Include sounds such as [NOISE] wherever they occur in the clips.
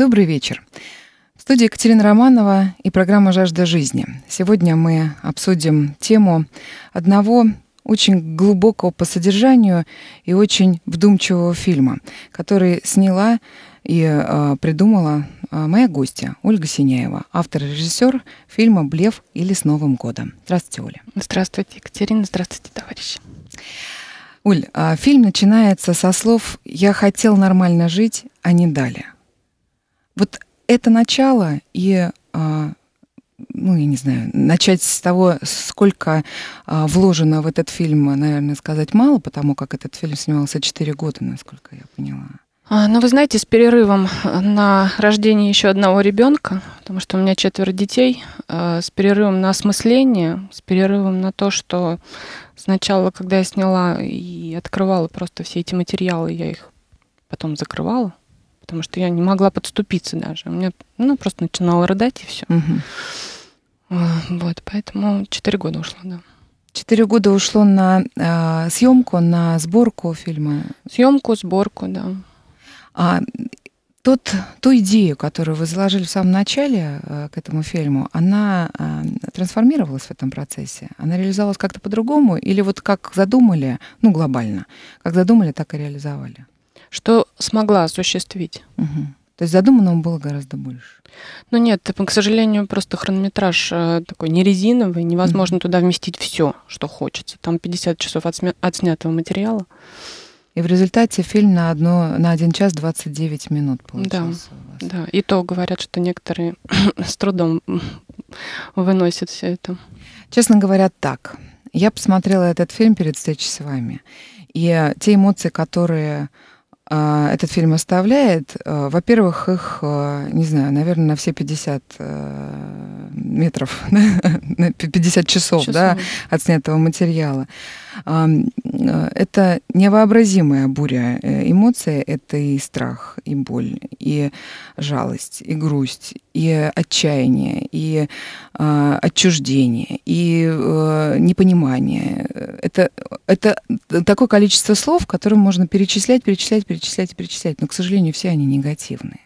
Добрый вечер. В студии Екатерина Романова и программа «Жажда жизни». Сегодня мы обсудим тему одного очень глубокого по содержанию и очень вдумчивого фильма, который сняла и э, придумала э, моя гостья Ольга Синяева, автор и режиссер фильма «Блев» или «С Новым годом». Здравствуйте, Оля. Здравствуйте, Екатерина. Здравствуйте, товарищи. Уль, э, фильм начинается со слов «Я хотел нормально жить, а не дали». Вот это начало и а, ну, я не знаю, начать с того, сколько а, вложено в этот фильм, наверное, сказать мало, потому как этот фильм снимался 4 года, насколько я поняла. А, ну, вы знаете, с перерывом на рождение еще одного ребенка, потому что у меня четверо детей, а, с перерывом на осмысление, с перерывом на то, что сначала, когда я сняла и открывала просто все эти материалы, я их потом закрывала, потому что я не могла подступиться даже. У меня ну, просто начинала рыдать и все. Угу. Вот, поэтому четыре года ушло, да. Четыре года ушло на э, съемку, на сборку фильма. Съемку, сборку, да. А тот, ту идею, которую вы заложили в самом начале э, к этому фильму, она э, трансформировалась в этом процессе? Она реализовалась как-то по-другому? Или вот как задумали, ну, глобально, как задумали, так и реализовали? Что смогла осуществить. Угу. То есть задуманного было гораздо больше. Ну нет, к сожалению, просто хронометраж э, такой не резиновый, невозможно mm туда вместить все, что хочется. Там 50 часов отсня- отснятого материала. И в результате фильм на, одно, на 1 час 29 минут получился. Да, да. И то говорят, что некоторые [CLEARS THROAT] с трудом [CLEARS THROAT] выносят все это. Честно говоря, так. Я посмотрела этот фильм перед встречей с вами. И те эмоции, которые этот фильм оставляет, а, во-первых, их, а, не знаю, наверное, на все 50 метров, [LAUGHS] на 50 часов, часов. Да, от снятого материала. Это невообразимая буря э, эмоций. Это и страх, и боль, и жалость, и грусть, и отчаяние, и отчуждение, и э, непонимание. Это, это такое количество слов, которым можно перечислять, перечислять, перечислять, перечислять. Но, к сожалению, все они негативные.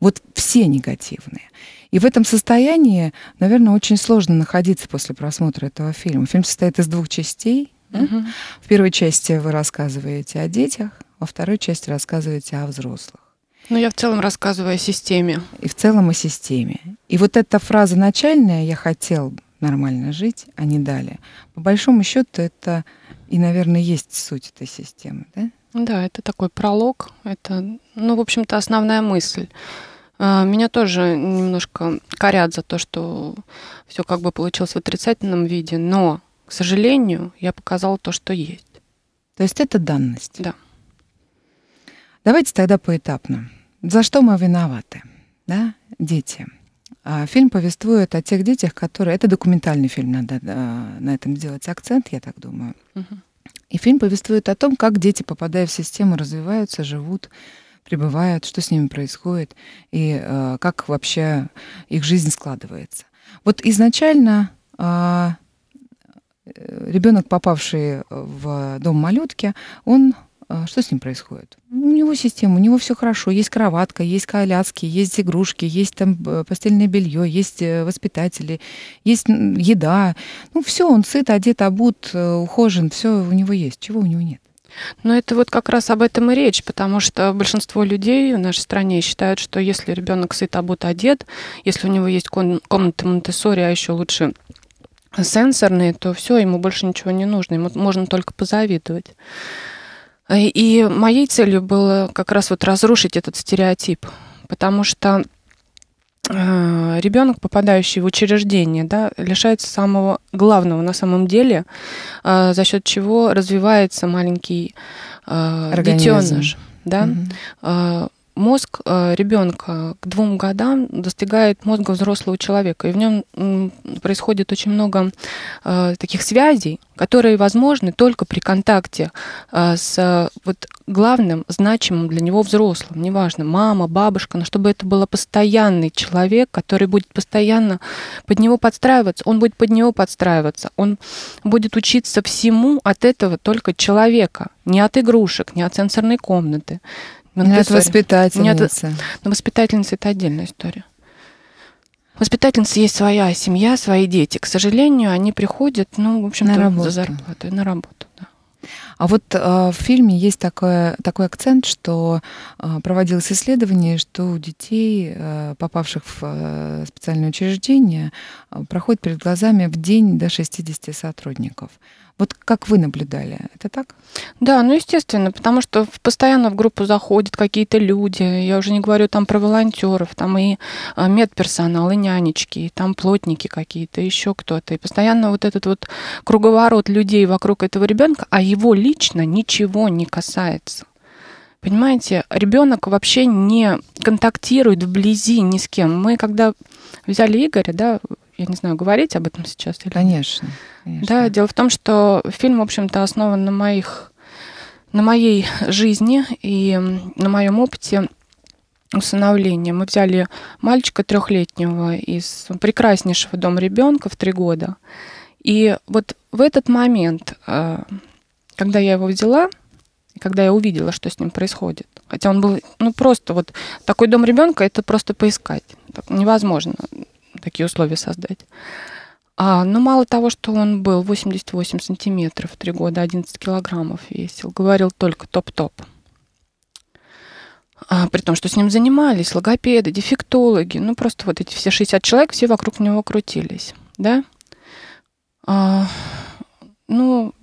Вот все негативные. И в этом состоянии, наверное, очень сложно находиться после просмотра этого фильма. Фильм состоит из двух частей. Угу. В первой части вы рассказываете о детях, во второй части рассказываете о взрослых. Ну, я в целом рассказываю о системе. И в целом о системе. И вот эта фраза начальная «я хотел нормально жить», а не далее. По большому счету это и, наверное, есть суть этой системы, да? Да, это такой пролог. Это, ну, в общем-то, основная мысль. А, меня тоже немножко корят за то, что все как бы получилось в отрицательном виде, но, к сожалению, я показала то, что есть. То есть это данность? Да. Давайте тогда поэтапно. За что мы виноваты? Да, дети. А фильм повествует о тех детях, которые... Это документальный фильм, надо на этом сделать акцент, я так думаю. Угу. И фильм повествует о том, как дети, попадая в систему, развиваются, живут, пребывают, что с ними происходит и э, как вообще их жизнь складывается. Вот изначально а, э, ребенок, попавший в дом малютки, он что с ним происходит? У него система, у него все хорошо, есть кроватка, есть коляски, есть игрушки, есть там э, постельное белье, есть э, воспитатели, есть еда. Ну все, он сыт, одет, обут, э, ухожен, все у него есть. Чего у него нет? Но это вот как раз об этом и речь, потому что большинство людей в нашей стране считают, что если ребенок сыт, обут, одет, если у него есть комната Монтессори, а еще лучше сенсорные, то все, ему больше ничего не нужно, ему можно только позавидовать. И моей целью было как раз вот разрушить этот стереотип, потому что э, ребенок, попадающий в учреждение, да, лишается самого главного на самом деле, э, за счет чего развивается маленький э, детеныш, да. Угу мозг э, ребенка к двум годам достигает мозга взрослого человека, и в нем происходит очень много э, таких связей, которые возможны только при контакте э, с вот главным, значимым для него взрослым, неважно, мама, бабушка, но чтобы это был постоянный человек, который будет постоянно под него подстраиваться, он будет под него подстраиваться, он будет учиться всему от этого только человека, не от игрушек, не от сенсорной комнаты, Нет воспитательницы. Нет, но воспитательница это отдельная история. Воспитательницы есть своя семья, свои дети. К сожалению, они приходят, ну, в общем-то, за зарплатой, на работу. Да. А вот э, в фильме есть такое, такой акцент, что э, проводилось исследование, что у детей, э, попавших в э, специальное учреждение, э, проходит перед глазами в день до 60 сотрудников. Вот как вы наблюдали, это так? Да, ну естественно, потому что постоянно в группу заходят какие-то люди. Я уже не говорю там про волонтеров, там и а, медперсонал, и нянечки, и там плотники какие-то, еще кто-то. И постоянно вот этот вот круговорот людей вокруг этого ребенка, а его лично ничего не касается. Понимаете, ребенок вообще не контактирует вблизи ни с кем. Мы когда взяли Игоря, да, я не знаю, говорить об этом сейчас или Конечно. конечно. Да, дело в том, что фильм, в общем-то, основан на моих, на моей жизни и на моем опыте усыновления. Мы взяли мальчика трехлетнего из прекраснейшего дома ребенка в три года. И вот в этот момент, э, когда я его взяла, когда я увидела, что с ним происходит, хотя он был, ну просто вот такой дом ребенка, это просто поискать, так, невозможно такие условия создать. А, ну, мало того, что он был 88 сантиметров, 3 года, 11 килограммов весил, говорил только топ-топ. А, при том, что с ним занимались логопеды, дефектологи, ну, просто вот эти все 60 человек, все вокруг него крутились, да? А, ну,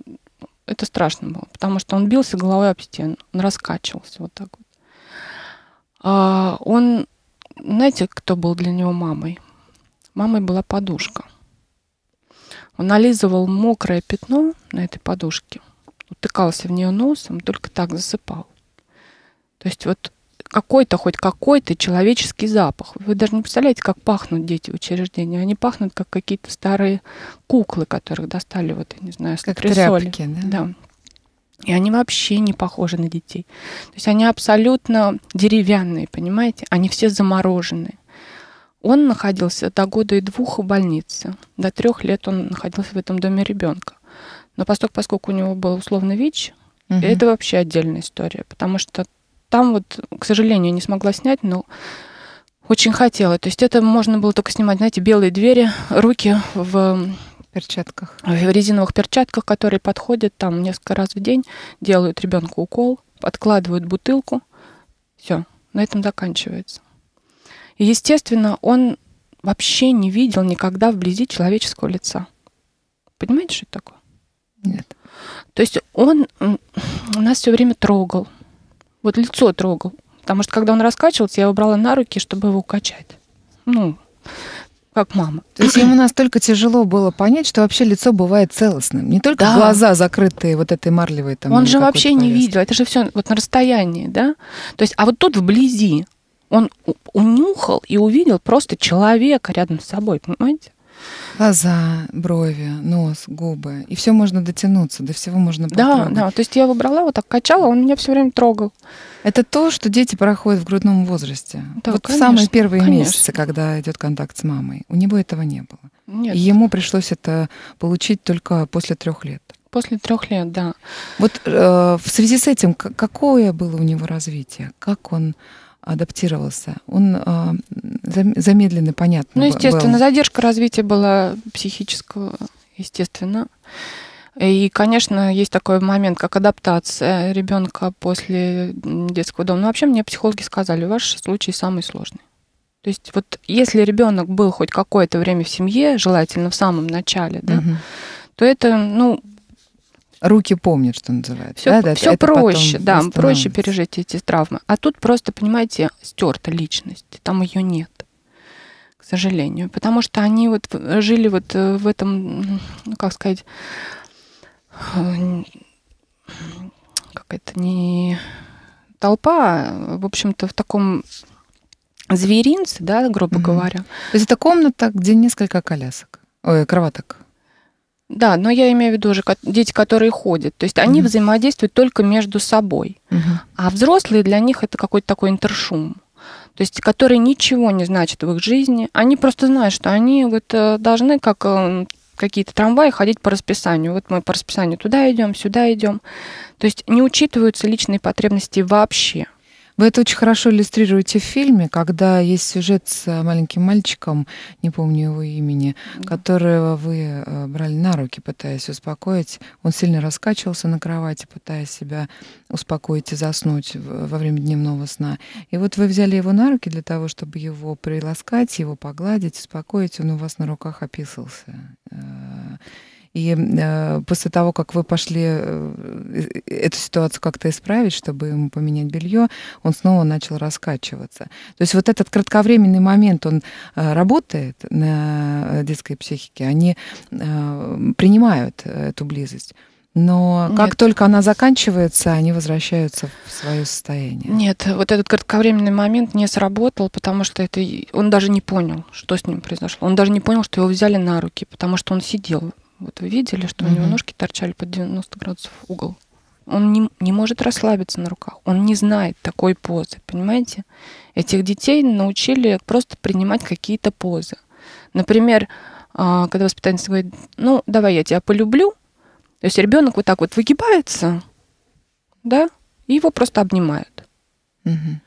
это страшно было, потому что он бился головой об стену, он раскачивался вот так вот. А, он, знаете, кто был для него мамой? Мамой была подушка. Он нализывал мокрое пятно на этой подушке, утыкался в нее носом, только так засыпал. То есть вот какой-то, хоть какой-то человеческий запах. Вы даже не представляете, как пахнут дети в учреждении. Они пахнут, как какие-то старые куклы, которых достали, вот, я не знаю, с как тряпки, да? Да. И они вообще не похожи на детей. То есть они абсолютно деревянные, понимаете? Они все замороженные. Он находился до года и двух в больнице. До трех лет он находился в этом доме ребенка. Но поскольку, поскольку у него был условно ВИЧ, угу. это вообще отдельная история, потому что там вот, к сожалению, не смогла снять, но очень хотела. То есть это можно было только снимать, знаете, белые двери, руки в перчатках. В резиновых перчатках, которые подходят там несколько раз в день, делают ребенку укол, подкладывают бутылку. Все, на этом заканчивается. И, естественно, он вообще не видел никогда вблизи человеческого лица. Понимаете, что это такое? Нет. То есть он нас все время трогал. Вот лицо трогал. Потому что когда он раскачивался, я его брала на руки, чтобы его укачать. Ну, как мама. То есть ему настолько тяжело было понять, что вообще лицо бывает целостным. Не только да. глаза закрытые вот этой марлевой там. Он же вообще не видел. Это же все вот на расстоянии, да? То есть, а вот тут вблизи он унюхал и увидел просто человека рядом с собой, понимаете? Глаза, брови, нос, губы. И все можно дотянуться, до всего можно потрогать. Да, да. То есть я его брала, вот так качала, он меня все время трогал. Это то, что дети проходят в грудном возрасте. Да, вот конечно, в самые первые конечно. месяцы, когда идет контакт с мамой. У него этого не было. Нет. И ему пришлось это получить только после трех лет. После трех лет, да. Вот э, в связи с этим, какое было у него развитие? Как он адаптировался. Он э, замедленный, понятно. Ну, естественно, был. задержка развития была психического, естественно. И, конечно, есть такой момент, как адаптация ребенка после детского дома. Но вообще мне психологи сказали, ваш случай самый сложный. То есть вот если ребенок был хоть какое-то время в семье, желательно в самом начале, да, угу. то это, ну, руки помнят, что называется. Все, да, все это проще, да, проще пережить эти травмы. А тут просто, понимаете, стерта личность, там ее нет, к сожалению, потому что они вот жили вот э, в этом, ну как сказать, как это не толпа, а, в общем-то, в таком зверинце, да, грубо угу. говоря. То есть это комната, где несколько колясок, ой, кроваток. Да, но я имею в виду уже дети, которые ходят. То есть они mm-hmm. взаимодействуют только между собой. Mm-hmm. А взрослые для них это какой-то такой интершум. То есть, который ничего не значит в их жизни. Они просто знают, что они вот э, должны, как э, какие-то трамваи, ходить по расписанию. Вот мы по расписанию туда идем, сюда идем. То есть не учитываются личные потребности вообще. Вы это очень хорошо иллюстрируете в фильме, когда есть сюжет с маленьким мальчиком, не помню его имени, которого вы э, брали на руки, пытаясь успокоить. Он сильно раскачивался на кровати, пытаясь себя успокоить и заснуть во время дневного сна. И вот вы взяли его на руки для того, чтобы его приласкать, его погладить, успокоить. Он у вас на руках описался. Э, и э, после того, как вы пошли э, эту ситуацию как-то исправить, чтобы ему поменять белье, он снова начал раскачиваться. То есть вот этот кратковременный момент, он э, работает на детской психике, они э, принимают эту близость. Но Нет. как только она заканчивается, они возвращаются в свое состояние. Нет, вот этот кратковременный момент не сработал, потому что это он даже не понял, что с ним произошло. Он даже не понял, что его взяли на руки, потому что он сидел вот вы видели, что угу. у него ножки торчали под 90 градусов угол. Он не, не может расслабиться на руках. Он не знает такой позы, понимаете? Этих детей научили просто принимать какие-то позы. Например, а, когда воспитательница говорит, ну, давай я тебя полюблю, то есть ребенок вот так вот выгибается, да, и его просто обнимают. Угу.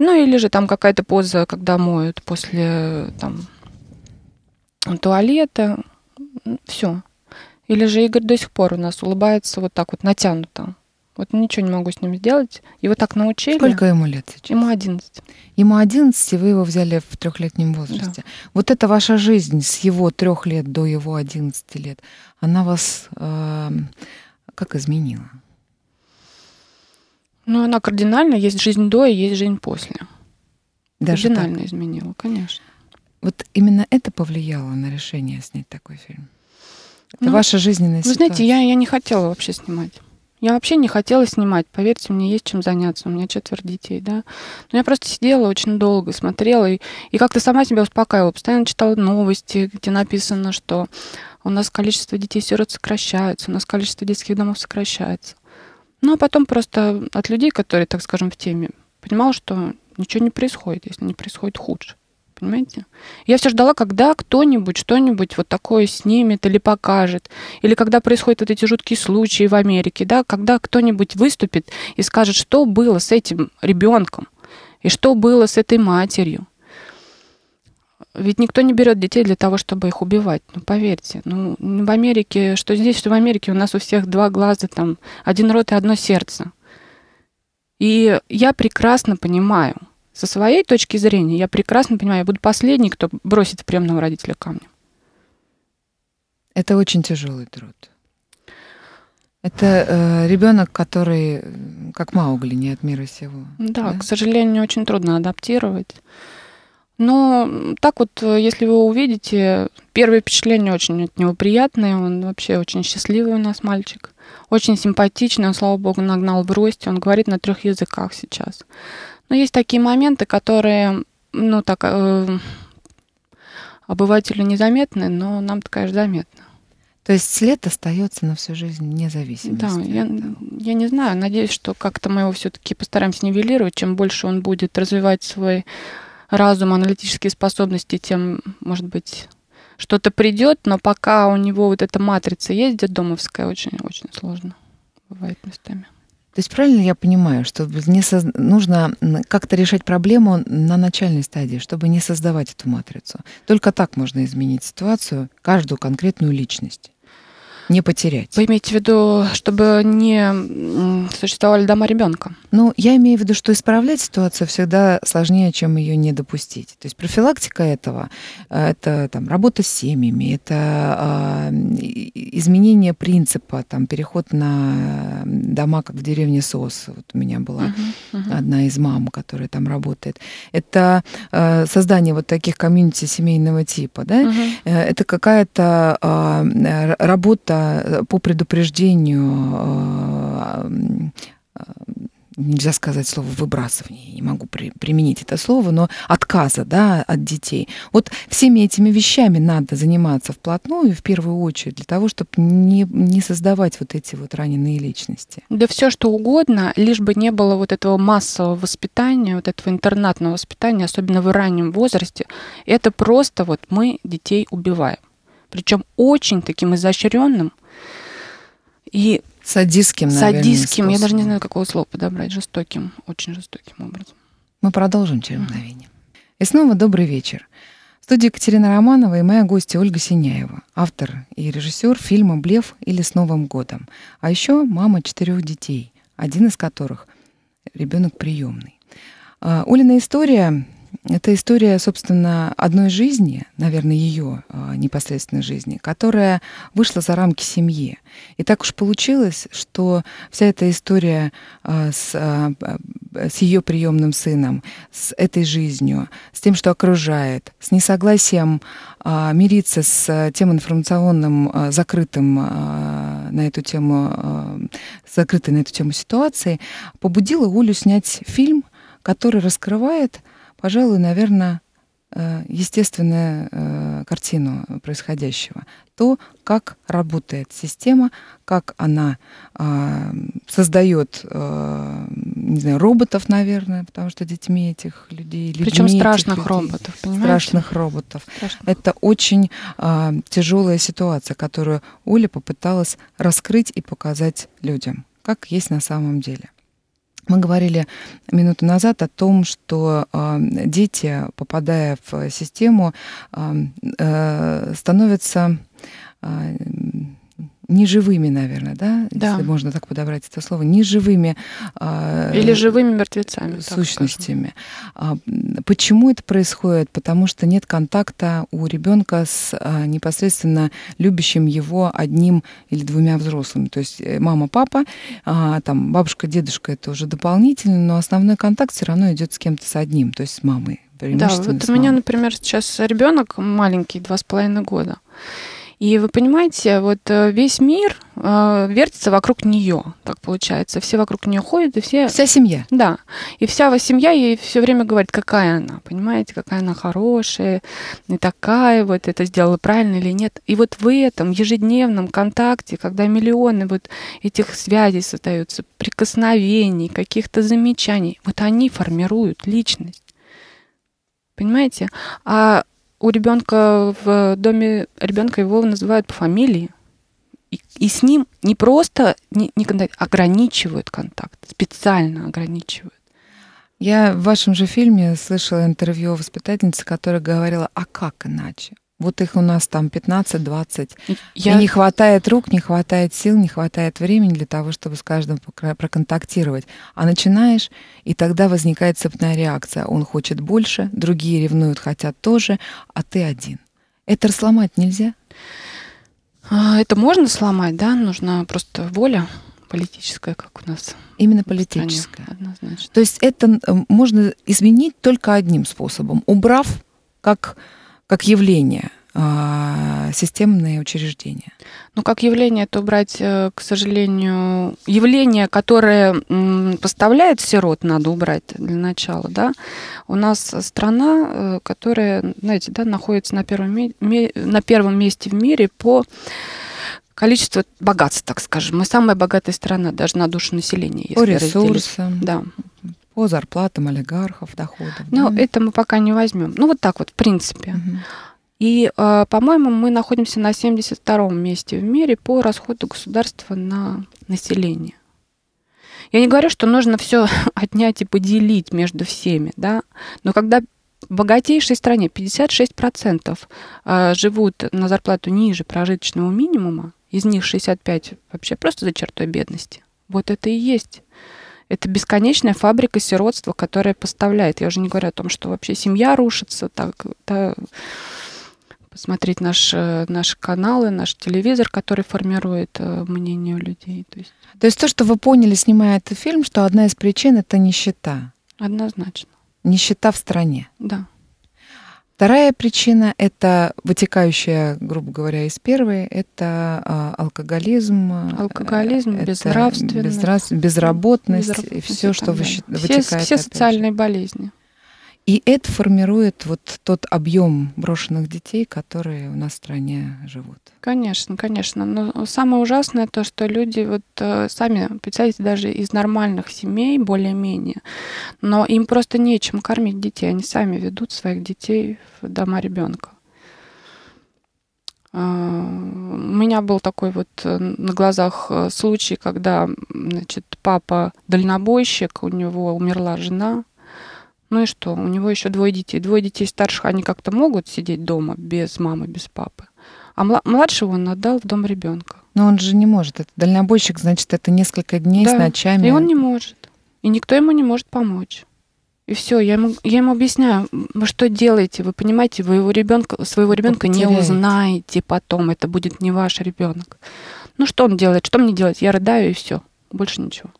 Ну, или же там какая-то поза, когда моют после там, туалета, все. Или же Игорь до сих пор у нас улыбается вот так вот натянуто. Вот ничего не могу с ним сделать. Его так научили. Сколько ему лет сейчас? Ему 11. Ему 11, и вы его взяли в трехлетнем возрасте. Да. Вот эта ваша жизнь с его трех лет до его 11 лет, она вас э, как изменила? Ну, она кардинально. Есть жизнь до и есть жизнь после. Даже кардинально так? изменила, конечно. Вот именно это повлияло на решение снять такой фильм? Это ну, ваша жизненная ситуация? Вы знаете, я, я не хотела вообще снимать. Я вообще не хотела снимать. Поверьте, мне есть чем заняться. У меня четверо детей, да. Но я просто сидела очень долго, смотрела и, и как-то сама себя успокаивала. Постоянно читала новости, где написано, что у нас количество детей-сирот сокращается, у нас количество детских домов сокращается. Ну, а потом просто от людей, которые, так скажем, в теме, понимала, что ничего не происходит, если не происходит худше понимаете? Я все ждала, когда кто-нибудь что-нибудь вот такое снимет или покажет, или когда происходят вот эти жуткие случаи в Америке, да, когда кто-нибудь выступит и скажет, что было с этим ребенком и что было с этой матерью. Ведь никто не берет детей для того, чтобы их убивать. Ну, поверьте. Ну, в Америке, что здесь, что в Америке, у нас у всех два глаза, там, один рот и одно сердце. И я прекрасно понимаю, со своей точки зрения, я прекрасно понимаю, я буду последний, кто бросит приемного родителя камнем. Это очень тяжелый труд. Это э, ребенок, который как Маугли, не от мира сего. Да, да, к сожалению, очень трудно адаптировать. Но так вот, если вы увидите, первое впечатление очень от него приятное. Он вообще очень счастливый у нас мальчик. Очень симпатичный. Он, слава богу, нагнал в росте. Он говорит на трех языках сейчас. Но есть такие моменты, которые, ну, так, э, обывателю незаметны, но нам-то, конечно, заметно. То есть след остается на всю жизнь независимо. Да, я, я не знаю. Надеюсь, что как-то мы его все-таки постараемся нивелировать. Чем больше он будет развивать свой разум, аналитические способности, тем, может быть, что-то придет. Но пока у него вот эта матрица есть детдомовская, очень-очень сложно бывает местами. То есть правильно я понимаю, что не соз... нужно как-то решать проблему на начальной стадии, чтобы не создавать эту матрицу. Только так можно изменить ситуацию, каждую конкретную личность не потерять. Вы имеете в виду, чтобы не существовали дома ребенка? Ну, я имею в виду, что исправлять ситуацию всегда сложнее, чем ее не допустить. То есть профилактика этого, э, это там, работа с семьями, это э, изменение принципа, там, переход на дома, как в деревне СОС. Вот у меня была uh-huh, uh-huh. одна из мам, которая там работает. Это э, создание вот таких комьюнити семейного типа. Да? Uh-huh. Это какая-то э, работа Э, по предупреждению э, э, нельзя сказать слово выбрасывание, не могу при, применить это слово, но отказа да, от детей. Вот всеми этими вещами надо заниматься вплотную, в первую очередь, для того, чтобы не, не создавать вот эти вот раненые личности. Да все что угодно, лишь бы не было вот этого массового воспитания, вот этого интернатного воспитания, особенно в раннем возрасте. Это просто вот мы детей убиваем причем очень таким изощренным. И Садистским, наверное, Садистским, я даже не знаю, какого слова подобрать, жестоким, очень жестоким образом. Мы продолжим через мгновение. И снова добрый вечер. В студии Екатерина Романова и моя гостья Ольга Синяева, автор и режиссер фильма «Блев» или «С Новым годом». А еще мама четырех детей, один из которых ребенок приемный. А, Олина история — это история, собственно, одной жизни, наверное, ее а, непосредственной жизни, которая вышла за рамки семьи. И так уж получилось, что вся эта история а, с, а, с ее приемным сыном, с этой жизнью, с тем, что окружает, с несогласием мириться с тем информационным закрытым на эту тему, закрытой на эту тему ситуацией, побудила Олю снять фильм, который раскрывает, пожалуй, наверное, э, естественную э, картину происходящего. То, как работает система, как она э, создает, э, не знаю, роботов, наверное, потому что детьми этих людей, Причем страшных людей, роботов, понимаете? страшных роботов. Страшных. Это очень а, тяжелая ситуация, которую Оля попыталась раскрыть и показать людям, как есть на самом деле. Мы говорили минуту назад о том, что а, дети, попадая в систему, а, э, становятся а, неживыми, наверное, да, Да. если можно так подобрать это слово, неживыми а, Или живыми мертвецами. сущностями. А, Почему это происходит? Потому что нет контакта у ребенка с а, непосредственно любящим его одним или двумя взрослыми. То есть э, мама, папа, а, там бабушка, дедушка это уже дополнительно, но основной контакт все равно идет с кем-то с одним, то есть с мамой. Да, вот у меня, например, сейчас ребенок маленький, два с половиной года. И вы понимаете, вот э, весь мир э, вертится вокруг нее, так получается. Все вокруг нее ходят, и все Вся семья. Да. И вся семья ей все время говорит, какая она, понимаете, какая она хорошая, и такая вот, это сделала правильно или нет. И вот в этом ежедневном контакте, когда миллионы вот этих связей создаются, прикосновений, каких-то замечаний, вот они формируют личность. Понимаете? А у ребенка в доме ребенка его называют по фамилии. И, и с ним не просто не, не контакт, ограничивают контакт, специально ограничивают. Я в вашем же фильме слышала интервью воспитательницы, которая говорила, а как иначе? Вот их у нас там 15-20. Я, И не хватает рук, не хватает сил, не хватает времени для того, чтобы с каждым проконтактировать. А начинаешь, и тогда возникает цепная реакция. Он хочет больше, другие ревнуют, хотят тоже, а ты один. Это сломать нельзя? А, Это можно сломать, да? Нужна просто воля политическая, как у нас. Именно стране. политическая. Однозначно. То есть это можно изменить только одним способом, убрав как, как явление а, системные учреждения. Ну, как явление, это убрать, э, к сожалению, явление, которое поставляет сирот, надо убрать для начала, да. У нас страна, э, которая, знаете, да, находится на первом, на первом месте в мире по количеству богатств, так скажем. Мы самая богатая страна, даже на душу населения, если По ресурсам, Да. По зарплатам олигархов, доходам. Но да? это мы пока не возьмем. Ну, вот так вот, в принципе. Мгм. И, э, по-моему, мы находимся на 72-м месте в мире по расходу государства на население. Я не говорю, что нужно все [LAUGHS] отнять и поделить между всеми, да, но когда в богатейшей стране 56% э, живут на зарплату ниже прожиточного минимума, из них 65 вообще просто за чертой бедности. Вот это и есть. Это бесконечная фабрика сиротства, которая поставляет. Я уже не говорю о том, что вообще семья рушится, так, да, посмотреть наш, э, наши каналы, наш телевизор, который формирует э, мнение у людей. То есть То есть то, что вы поняли, снимая этот фильм, что одна из причин это нищета. однозначно, Нищета в стране. да. Вторая причина это вытекающая, грубо говоря, из первой, это а, алкоголизм, а, Алкоголизм, это безнравственность, безнрав- безработность, и безработность все, и что все, вытекает. все же. социальные болезни. И это формирует вот тот объем брошенных детей, которые у нас в стране живут. Конечно, конечно. Но самое ужасное то, что люди вот э, сами, представьте, даже из нормальных семей, более-менее, но им просто нечем кормить детей. Они сами ведут своих детей в дома ребенка. У меня был такой вот на глазах случай, когда значит, папа дальнобойщик, у него умерла жена, ну и что? У него еще двое детей. Двое детей старших, они как-то могут сидеть дома без мамы, без папы. А младшего он отдал в дом ребенка. Но он же не может. Это дальнобойщик, значит, это несколько дней да. с ночами. И он не может. И никто ему не может помочь. И все, я ему, я ему объясняю, вы что делаете, вы понимаете, вы его ребенка, своего ребенка не узнаете потом, это будет не ваш ребенок. Ну что он делает, что мне делать? Я рыдаю и все, больше ничего.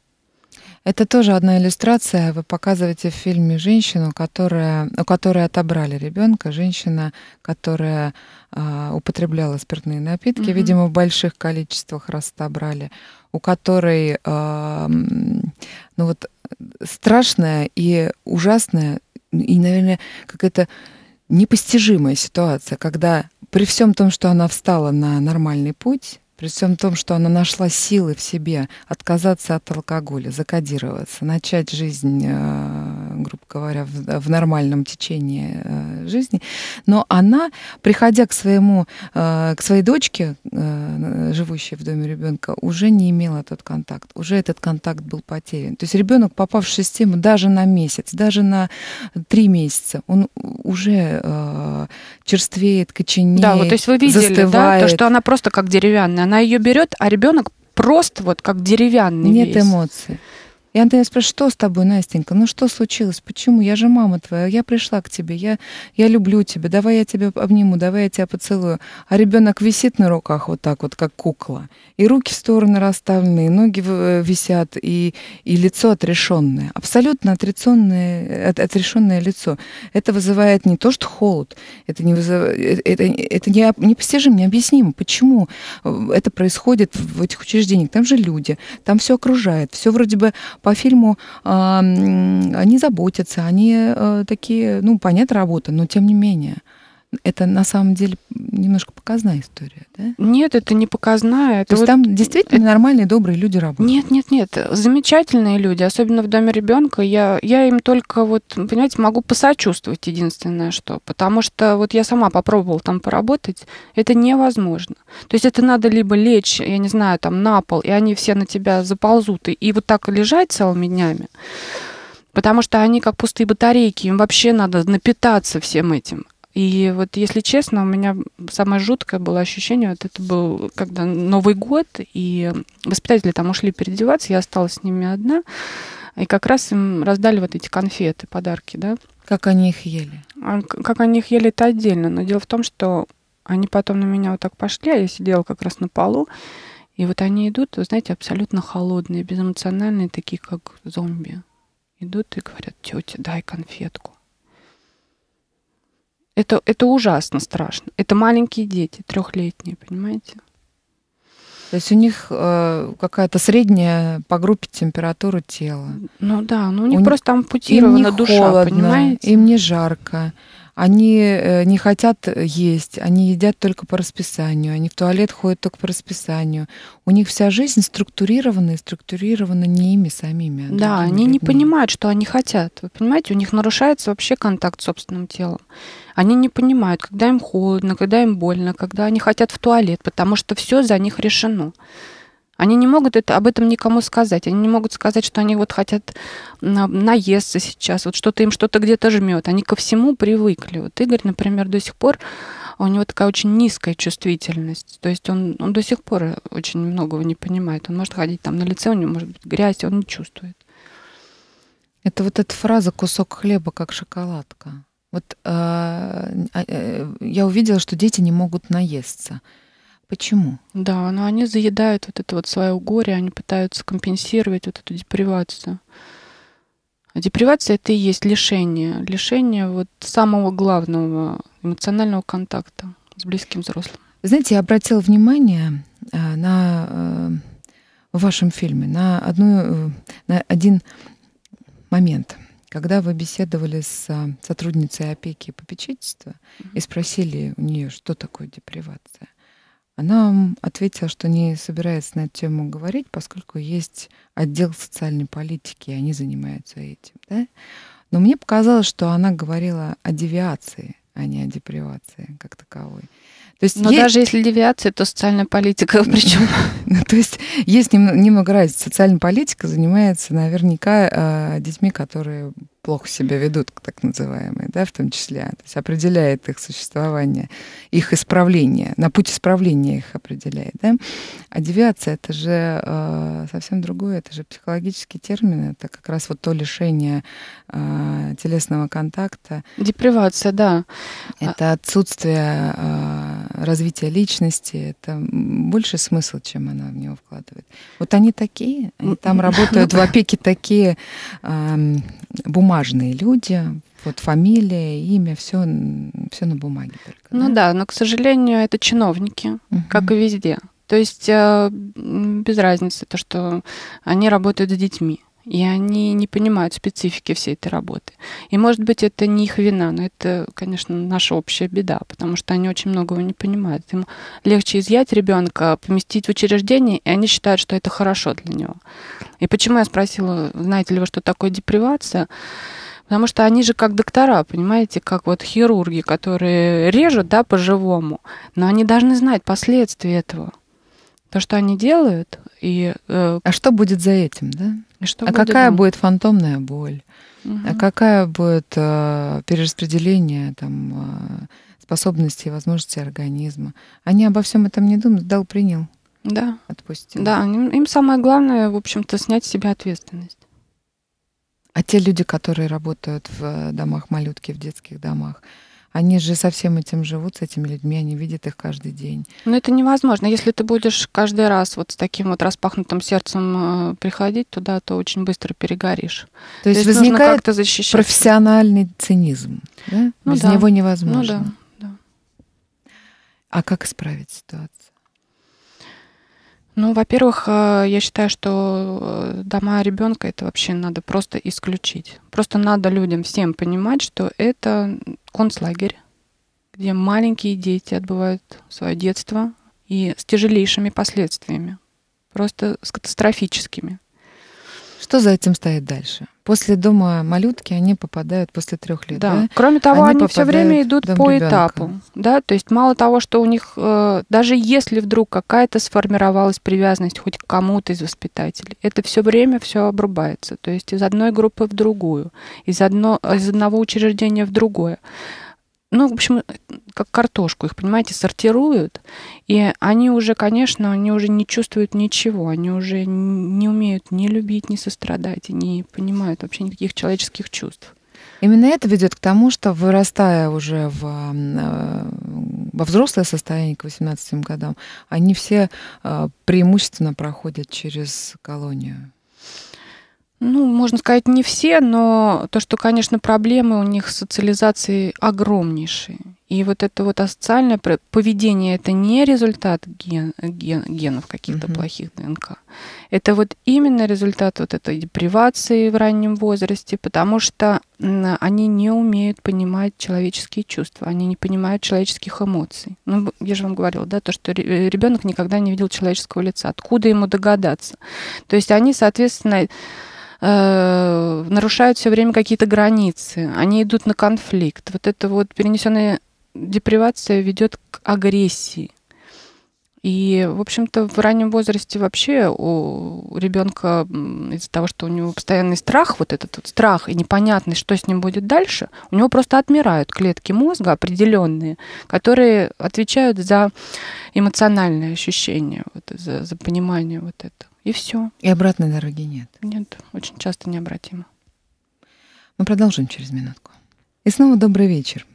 Это тоже одна иллюстрация. Вы показываете в фильме женщину, которая, у которой отобрали ребенка, женщина, которая э, употребляла спиртные напитки, mm-hmm. видимо, в больших количествах раз отобрали, у которой, э, ну вот, страшная и ужасная, и, наверное, какая-то непостижимая ситуация, когда при всем том, что она встала на нормальный путь, при всем том, что она нашла силы в себе отказаться от алкоголя, закодироваться, начать жизнь, э, грубо говоря, в, нормальном течении э, жизни, но она, приходя к своему, э, к своей дочке, живущей в доме ребенка, уже не имела тот контакт, уже этот контакт был потерян. То есть ребенок, попав в систему даже на месяц, даже на три месяца, он уже черствеет, коченеет, Да, вот то есть вы видели, застывает. да, то, что она просто как деревянная она ее берет, а ребенок просто вот как деревянный. Нет весь. эмоций. И Антон спрашивает, что с тобой, Настенька? Ну что случилось? Почему? Я же мама твоя, я пришла к тебе, я, я люблю тебя, давай я тебя обниму, давай я тебя поцелую. А ребенок висит на руках вот так вот, как кукла. И руки в стороны расставлены, и ноги э, висят, и, и лицо отрешенное. Абсолютно отрешенное, отрешенное лицо. Это вызывает не то, что холод, это, не вызывает, э, это, это не, непостижимо, необъяснимо. Почему это происходит в этих учреждениях? Там же люди, там все окружает, все вроде бы по фильму э, они заботятся, они э, такие, ну, понятно, работа, но тем не менее. Это на самом деле немножко показная история, да? Нет, это не показная. Это То вот... есть там действительно это... нормальные, добрые люди работают? Нет, нет, нет. Замечательные люди, особенно в доме ребенка. Я, я им только вот, понимаете, могу посочувствовать единственное, что. Потому что вот я сама попробовала там поработать, это невозможно. То есть это надо либо лечь, я не знаю, там на пол, и они все на тебя заползут, и, и вот так лежать целыми днями. Потому что они как пустые батарейки, им вообще надо напитаться всем этим. И вот, если честно, у меня самое жуткое было ощущение, вот это был когда Новый год, и воспитатели там ушли переодеваться, я осталась с ними одна, и как раз им раздали вот эти конфеты, подарки, да. Как они их ели? А, как они их ели, это отдельно. Но дело в том, что они потом на меня вот так пошли, а я сидела как раз на полу, и вот они идут, вы знаете, абсолютно холодные, безэмоциональные, такие как зомби. Идут и говорят, тетя, дай конфетку. Это, это ужасно страшно. Это маленькие дети, трехлетние, понимаете? То есть у них э, какая-то средняя по группе температура тела. Ну да, ну у них у просто ампутирована душа, холодно, понимаете? Им не жарко. Они э, не хотят есть, они едят только по расписанию, они в туалет ходят только по расписанию. У них вся жизнь структурирована и структурирована не ими самими. А да, они людьми. не понимают, что они хотят. Вы понимаете, у них нарушается вообще контакт с собственным телом. Они не понимают, когда им холодно, когда им больно, когда они хотят в туалет, потому что все за них решено. Они не могут это, об этом никому сказать. Они не могут сказать, что они вот хотят наесться сейчас, вот что-то им что-то где-то жмет. Они ко всему привыкли. Вот Игорь, например, до сих пор, у него такая очень низкая чувствительность. То есть он, он до сих пор очень многого не понимает. Он может ходить там на лице, у него может быть грязь, он не чувствует. Это вот эта фраза «кусок хлеба, как шоколадка». Вот э, э, я увидела, что дети не могут наесться. Почему? Да, но они заедают вот это вот свое горе, они пытаются компенсировать вот эту депривацию. А депривация это и есть лишение. Лишение вот самого главного эмоционального контакта с близким взрослым. Знаете, я обратила внимание э, на э, в вашем фильме на одну э, на один момент, когда вы беседовали с сотрудницей опеки и попечительства mm-hmm. и спросили у нее, что такое депривация. Она ответила, что не собирается на эту тему говорить, поскольку есть отдел социальной политики, и они занимаются этим. Да? Но мне показалось, что она говорила о девиации, а не о депривации как таковой. То есть Но есть... даже если девиация, то социальная политика [LAUGHS] причем. [LAUGHS] Ну, то есть есть немного разницы. Социальная политика занимается наверняка а, детьми, которые плохо себя ведут, так называемые, да, в том числе, то есть определяет их существование, их исправление, на путь исправления их определяет, да. А девиация это же э, совсем другое, это же психологический термин, это как раз вот то лишение э, телесного контакта. Депривация, да. Это отсутствие э, развития личности, это больше смысл, чем она в него вкладывает. Вот они такие, они там работают [LAUGHS] в опеке такие бумаги важные люди, вот фамилия, имя, все, все на бумаге только. Ну да? да, но, к сожалению, это чиновники, угу. как и везде. То есть э, без разницы то, что они работают с детьми, и они не понимают специфики всей этой работы. И, может быть, это не их вина, но это, конечно, наша общая беда, потому что они очень многого не понимают. Им легче изъять ребенка, поместить в учреждение, и они считают, что это хорошо для него. И почему я спросила, знаете ли вы, что такое депривация? Потому что они же как доктора, понимаете, как вот хирурги, которые режут, да, по-живому, но они должны знать последствия этого. То, что они делают, и... Э... А что будет за этим, да? И что а будет, какая да? будет фантомная боль? Угу. А какая будет э, перераспределение там, э, способностей и возможностей организма? Они обо всем этом не думают, дал, принял. Да. Отпустил. Да, им, им самое главное, в общем-то, снять с себя ответственность. А те люди, которые работают в домах малютки, в детских домах, они же со всем этим живут, с этими людьми, они видят их каждый день. Но это невозможно. Если ты будешь каждый раз вот с таким вот распахнутым сердцем э, приходить туда, то очень быстро перегоришь. То есть, то есть возникает профессиональный цинизм. Да? Ну, Без да. него невозможно. Ну, да, да. А как исправить ситуацию? Ну, во-первых, э, я считаю, что э, дома ребенка это вообще надо просто исключить. Просто надо людям всем понимать, что это концлагерь, где маленькие дети отбывают свое детство и с тяжелейшими последствиями, просто с катастрофическими. Что за этим стоит дальше? После дома малютки они попадают после трех лет. Да. да? Кроме того, они, они все время идут по ребенка. этапу. Да, то есть мало того, что у них, э, даже если вдруг какая-то сформировалась привязанность хоть к кому-то из воспитателей, это все время все обрубается. То есть из одной группы в другую, из, одно, из одного учреждения в другое ну, в общем, как картошку их, понимаете, сортируют, и они уже, конечно, они уже не чувствуют ничего, они уже не умеют ни любить, ни сострадать, и не понимают вообще никаких человеческих чувств. Именно это ведет к тому, что вырастая уже в, э, во взрослое состояние к 18 годам, они все э, преимущественно проходят через колонию. Ну, можно сказать, не все, но то, что, конечно, проблемы у них с социализацией огромнейшие. И вот это вот асоциальное поведение это не результат ген, ген, генов каких-то угу. плохих ДНК. Это вот именно результат вот этой депривации в раннем возрасте, потому что они не умеют понимать человеческие чувства, они не понимают человеческих эмоций. Ну, я же вам говорила, да, то, что ребенок никогда не видел человеческого лица. Откуда ему догадаться? То есть они, соответственно, э, нарушают все время какие-то границы, они идут на конфликт. Вот это вот перенесенная депривация ведет к агрессии. И, в общем-то, в раннем возрасте вообще у ребенка из-за того, что у него постоянный страх, вот этот вот страх и непонятность, что с ним будет дальше, у него просто отмирают клетки мозга определенные, которые отвечают за эмоциональные ощущения, вот, за, за понимание вот этого. И все. И обратной дороги нет. Нет, очень часто необратимо. Мы продолжим через минутку. И снова добрый вечер.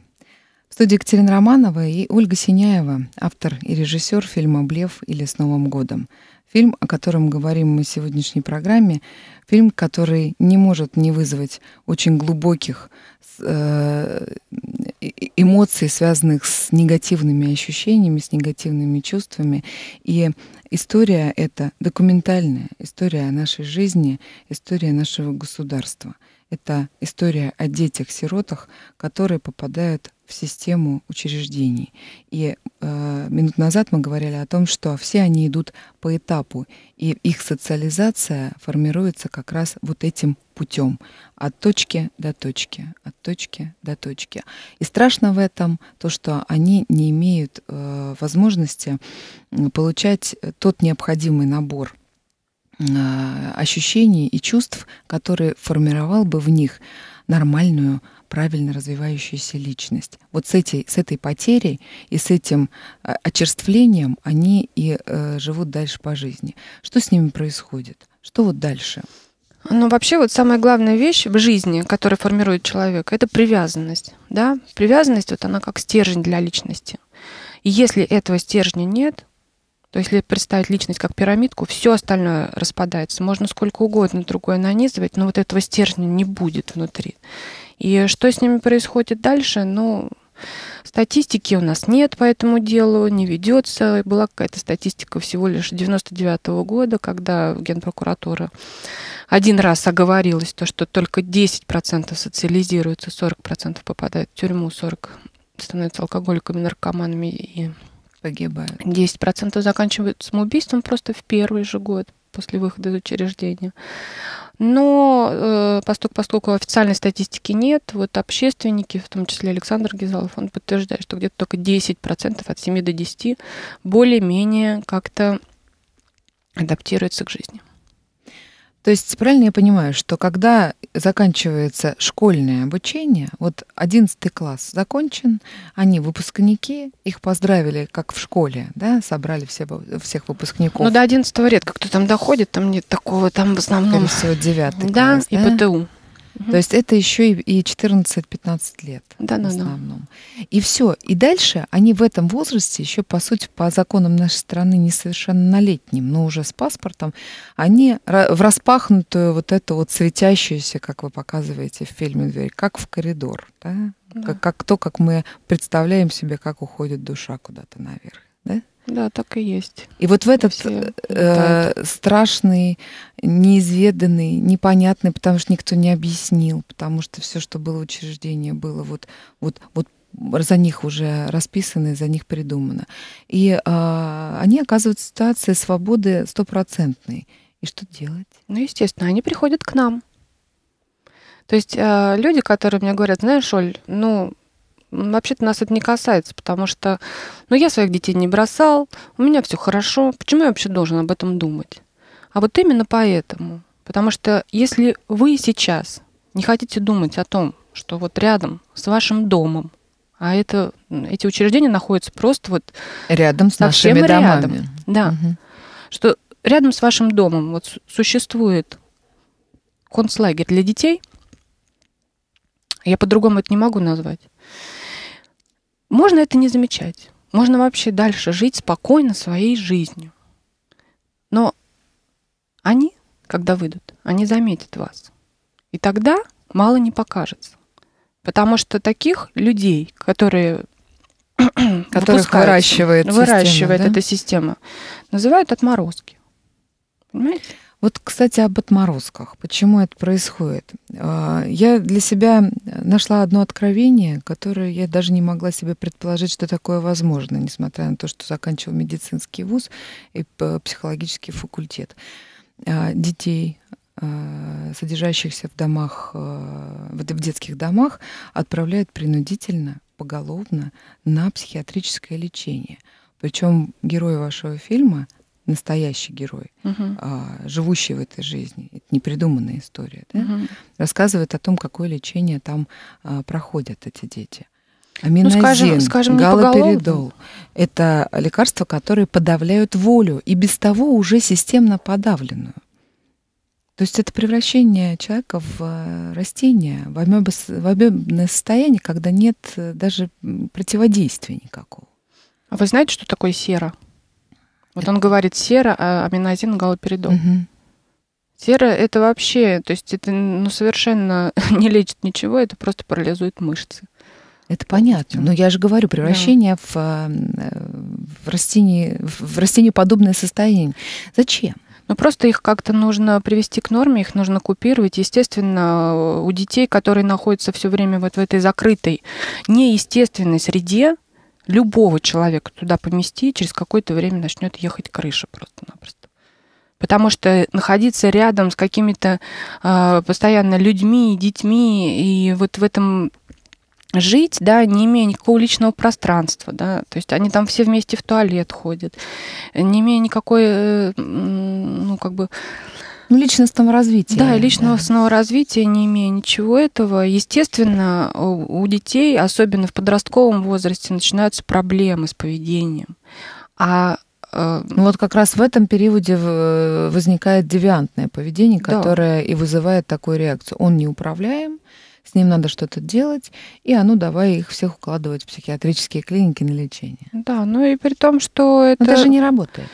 В студии Екатерина Романова и Ольга Синяева, автор и режиссер фильма «Блев» или «С Новым годом». Фильм, о котором говорим мы в сегодняшней программе, фильм, который не может не вызвать очень глубоких э, эмоций, связанных с негативными ощущениями, с негативными чувствами. И история эта документальная, история нашей жизни, история нашего государства. Это история о детях-сиротах, которые попадают в систему учреждений. И э, минут назад мы говорили о том, что все они идут по этапу, и их социализация формируется как раз вот этим путем от точки до точки, от точки до точки. И страшно в этом то, что они не имеют э, возможности получать тот необходимый набор э, ощущений и чувств, который формировал бы в них нормальную правильно развивающуюся личность. Вот с, этой, с этой потерей и с этим э, очерствлением они и э, живут дальше по жизни. Что с ними происходит? Что вот дальше? Ну, вообще, вот самая главная вещь в жизни, которая формирует человека, это привязанность. Да? Привязанность, вот она как стержень для личности. И если этого стержня нет, то если представить личность как пирамидку, все остальное распадается. Можно сколько угодно другое нанизывать, но вот этого стержня не будет внутри. И что с ними происходит дальше, ну, статистики у нас нет по этому делу, не ведется. Была какая-то статистика всего лишь 99 -го года, когда Генпрокуратура один раз оговорилась, то, что только 10% социализируются, 40% попадают в тюрьму, 40% становятся алкоголиками, наркоманами и погибают. 10% заканчивают самоубийством просто в первый же год после выхода из учреждения. Но э, поскольку, поскольку официальной статистики нет, вот общественники, в том числе Александр Гизалов, он подтверждает, что где-то только 10% от 7 до 10 более-менее как-то адаптируется к жизни. То есть правильно я понимаю, что когда заканчивается школьное обучение, вот 11 класс закончен, они выпускники, их поздравили как в школе, да, собрали все, всех выпускников. Ну до 11 редко кто там доходит, там нет такого, там в основном... Скорее всего, 9 да, класс, да, и ПТУ. Угу. То есть это еще и 14-15 лет да, в основном. Да. И все. И дальше они в этом возрасте, еще по сути, по законам нашей страны несовершеннолетним, но уже с паспортом, они в распахнутую вот эту вот светящуюся, как вы показываете в фильме «Дверь», как в коридор, да? Да. Как, как то, как мы представляем себе, как уходит душа куда-то наверх. Да? Да, так и есть. И вот в этот Все э, страшный, неизведанный, непонятный, потому что никто не объяснил, потому что все, что было в учреждении, было вот, вот, вот за них уже расписано, за них придумано. И э, они оказываются в ситуации свободы стопроцентной. И что делать? Ну, естественно, они приходят к нам. То есть э, люди, которые мне говорят, знаешь, Оль, ну, Вообще-то нас это не касается, потому что, ну, я своих детей не бросал, у меня все хорошо. Почему я вообще должен об этом думать? А вот именно поэтому. Потому что если вы сейчас не хотите думать о том, что вот рядом с вашим домом, а это, эти учреждения находятся просто вот рядом с нашими рядом, домами. Да. Угу. Что рядом с вашим домом вот существует концлагерь для детей, я по-другому это не могу назвать. Можно это не замечать. Можно вообще дальше жить спокойно своей жизнью. Но они, когда выйдут, они заметят вас. И тогда мало не покажется. Потому что таких людей, которые [COUGHS] которых выращивает, выращивает система, да? эта система, называют отморозки. Понимаете? Вот, кстати, об отморозках. Почему это происходит? А, я для себя нашла одно откровение, которое я даже не могла себе предположить, что такое возможно, несмотря на то, что заканчивал медицинский вуз и психологический факультет. А, детей, а, содержащихся в домах, в детских домах, отправляют принудительно, поголовно на психиатрическое лечение. Причем герой вашего фильма настоящий герой, угу. а, живущий в этой жизни, это не придуманная история, да? угу. рассказывает о том, какое лечение там а, проходят эти дети. Аминозин, ну, скажем, скажем, галоперидол – это лекарства, которые подавляют волю, и без того уже системно подавленную. То есть это превращение человека в э, растение, в амебное состояние, когда нет э, даже противодействия никакого. А вы знаете, что такое сера? Вот он говорит сера, а аминозин галоперидол. Угу. Сера это вообще, то есть это ну, совершенно [LAUGHS] не лечит ничего, это просто парализует мышцы. Это понятно. Но я же говорю, превращение да. в, э, в, растение, в растениеподобное состояние. Зачем? Ну, просто их как-то нужно привести к норме, их нужно купировать. Естественно, у детей, которые находятся все время вот в этой закрытой, неестественной среде, любого человека туда помести, через какое-то время начнет ехать крыша просто-напросто. Потому что находиться рядом с какими-то э, постоянно людьми, детьми, и вот в этом жить, да, не имея никакого личного пространства, да, то есть они там все вместе в туалет ходят, не имея никакой, э, ну, как бы... Ну, личностного развития. Да, личностного да. развития, не имея ничего этого. Естественно, у детей, особенно в подростковом возрасте, начинаются проблемы с поведением. А э, ну вот как раз в этом периоде возникает девиантное поведение, которое да. и вызывает такую реакцию. Он неуправляем, с ним надо что-то делать, и а ну давай их всех укладывать в психиатрические клиники на лечение. Да, ну и при том, что это... Но даже не работает.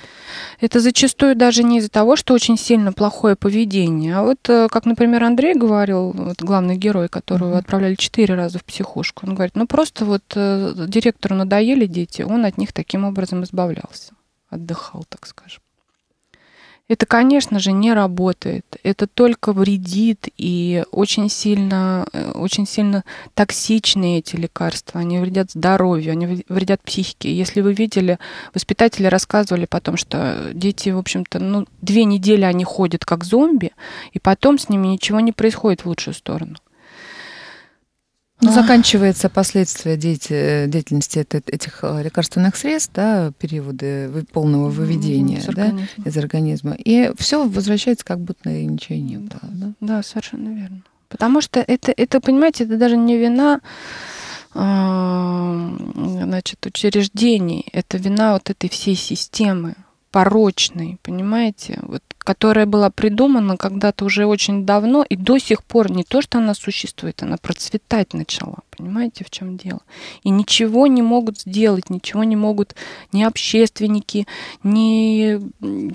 Это зачастую даже не из-за того, что очень сильно плохое поведение, а вот, э, как, например, Андрей говорил, вот главный герой, которого mm-hmm. отправляли четыре раза в психушку, он говорит, ну просто вот э, директору надоели дети, он от них таким образом избавлялся, отдыхал, так скажем. Это, конечно же, не работает. Это только вредит и очень сильно, э, очень сильно токсичные эти лекарства. Они вредят здоровью, они вредят психике. Если вы видели, воспитатели рассказывали потом, что дети, в общем-то, ну, две недели они ходят как зомби, и потом с ними ничего не происходит в лучшую сторону. Ну, заканчивается последствия деяти, деятельности этих э, лекарственных средств, да, периоды полного выведения из организма. Да, из организма. И все возвращается, как будто ничего не было. Да, да совершенно верно. Потому что это, это, понимаете, это даже не вина а, значит, учреждений, это вина вот этой всей системы порочной, понимаете, вот, которая была придумана когда-то уже очень давно и до сих пор не то, что она существует, она процветать начала, понимаете, в чем дело. И ничего не могут сделать, ничего не могут ни общественники, ни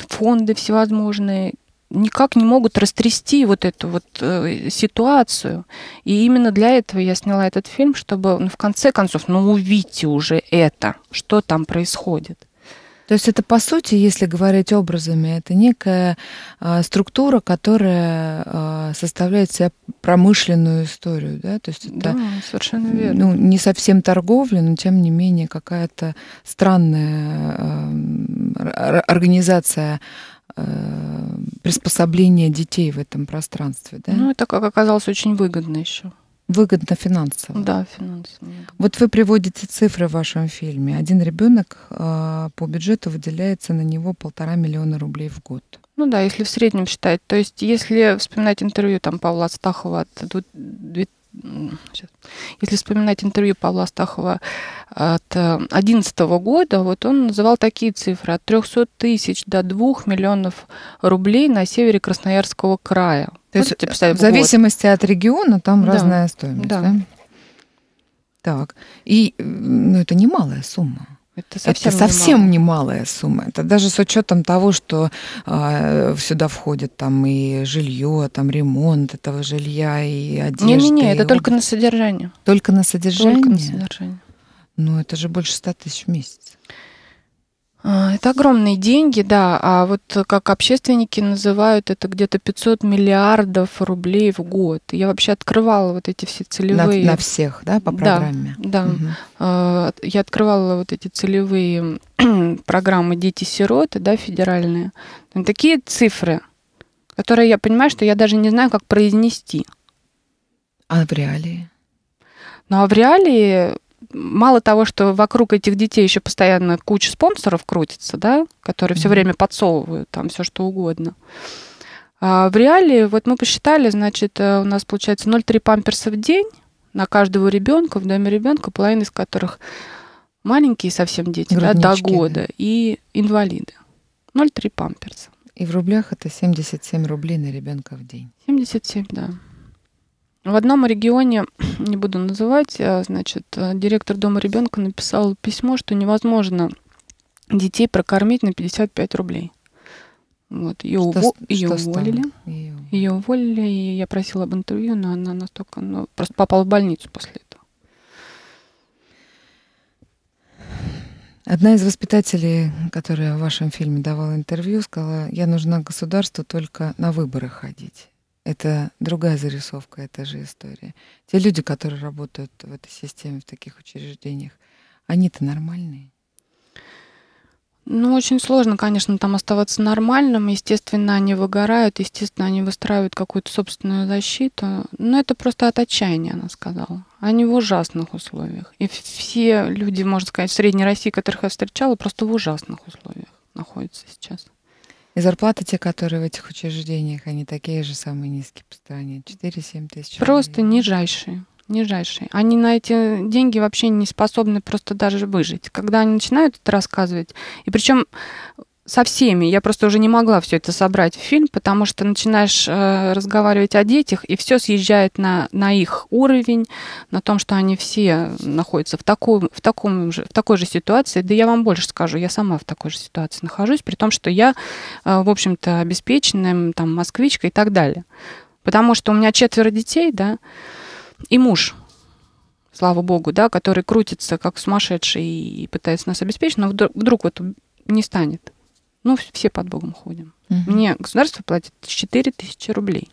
фонды всевозможные, никак не могут растрясти вот эту вот э, ситуацию. И именно для этого я сняла этот фильм, чтобы, ну, в конце концов, ну, увидите уже это, что там происходит. То есть это, по сути, если говорить образами, это некая э, структура, которая э, составляет себя промышленную историю, да? То есть это, да, совершенно верно. Ну, не совсем торговля, но тем не менее какая-то странная э, организация приспособления детей в этом пространстве, да? Ну, это, как оказалось, очень выгодно еще. Выгодно финансово. Да, финансово. Вот вы приводите цифры в вашем фильме. Один ребенок э, по бюджету выделяется на него полтора миллиона рублей в год. Ну да, если в среднем считать. То есть, если вспоминать интервью там Павла Астахова от если вспоминать интервью Павла Астахова от 2011 года, вот он называл такие цифры от 300 тысяч до 2 миллионов рублей на севере Красноярского края. То есть в зависимости от региона там да. разная стоимость, да? да? Так. И ну, это немалая сумма. Это совсем, это совсем немалая сумма. Это даже с учетом того, что э, сюда входит там и жилье, там ремонт этого жилья и одежда. Не-не-не, это только на содержание. Только на содержание? Только на содержание. Ну, это же больше ста тысяч в месяц. А, это огромные деньги, да, а вот как общественники называют это где-то 500 миллиардов рублей в год. Я вообще открывала вот эти все целевые... На, на всех, да, по программе? Да, да. Угу. Я открывала вот эти целевые [CLEARS THROAT] программы «Дети-сироты», да, федеральные. Такие цифры, которые я понимаю, что я даже не знаю, как произнести. А в реалии? Ну, а в реалии мало того, что вокруг этих детей еще постоянно куча спонсоров крутится, да, которые mm-hmm. все время подсовывают там все что угодно. А в реалии, вот мы посчитали, значит, э, у нас получается 0,3 памперса в день на каждого ребенка, в доме ребенка, половина из которых маленькие совсем дети, да, до года, да. и инвалиды. 0,3 памперса. И в рублях это 77 рублей на ребенка в день. 77, да. В одном регионе, [CLEARS THROAT] не буду называть, а, значит, э, директор дома ребенка написал письмо, что невозможно детей прокормить на 55 рублей. Вот, ее, что, уво... ее уволили. Ее... ее уволили, и я просила об интервью, но она настолько, ну, просто попала в больницу после этого. Одна из воспитателей, которая в вашем фильме давала интервью, сказала, я нужна государству только на выборы ходить. Это другая зарисовка этой же истории. Те люди, которые работают в этой системе, в таких учреждениях, они-то нормальные. Ну, очень сложно, конечно, там оставаться нормальным. Естественно, они выгорают, естественно, они выстраивают какую-то собственную защиту. Но это просто от отчаяния, она сказала. Они в ужасных условиях. И все люди, можно сказать, в Средней России, которых я встречала, просто в ужасных условиях находятся сейчас. И зарплаты те, которые в этих учреждениях, они такие же самые низкие по стране. 4-7 тысяч. Просто рублей. нижайшие нижайшие. Они на эти деньги вообще не способны просто даже выжить. Когда они начинают это рассказывать, и причем со всеми. Я просто уже не могла все это собрать в фильм, потому что начинаешь э, разговаривать о детях, и все съезжает на, на их уровень, на том, что они все находятся в, такой, в, таком же, в такой же ситуации. Да я вам больше скажу, я сама в такой же ситуации нахожусь, при том, что я, э, в общем-то, обеспеченная, там, москвичка и так далее. Потому что у меня четверо детей, да, и муж, слава богу, да, который крутится как сумасшедший и пытается нас обеспечить, но вдруг, вдруг вот не станет. Ну, все под Богом ходим. Угу. Мне государство платит 4 тысячи рублей.